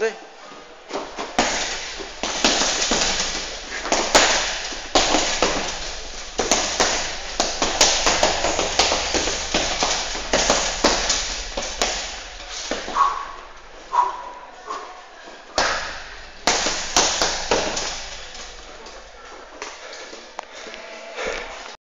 ¿sí?